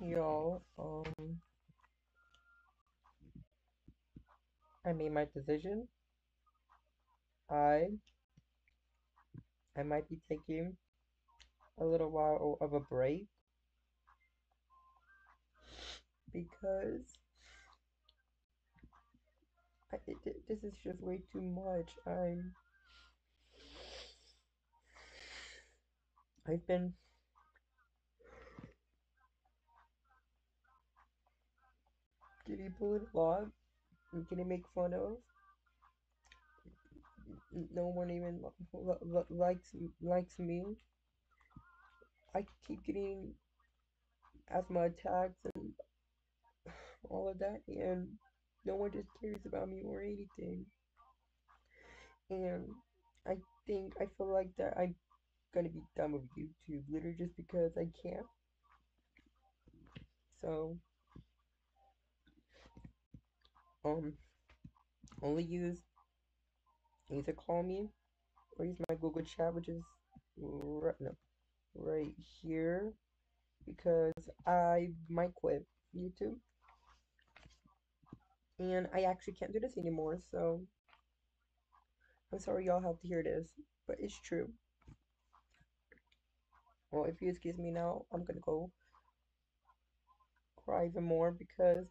y'all. Um, I made my decision. I I might be taking a little while of a break because I, it, this is just way too much. I'm I've been getting bullied a lot and getting make fun of. No one even likes likes me. I keep getting asthma attacks and all of that, and no one just cares about me or anything. And I think I feel like that I'm gonna be done with YouTube, literally just because I can't. So, um, only use either call me or use my Google Chat, which is right, no, right here, because I might quit YouTube. And I actually can't do this anymore, so I'm sorry y'all have to hear this, but it's true. Well, if you excuse me now, I'm gonna go cry even more because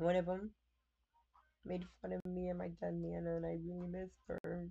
one of them made fun of me and my dead Nana, and I really missed her.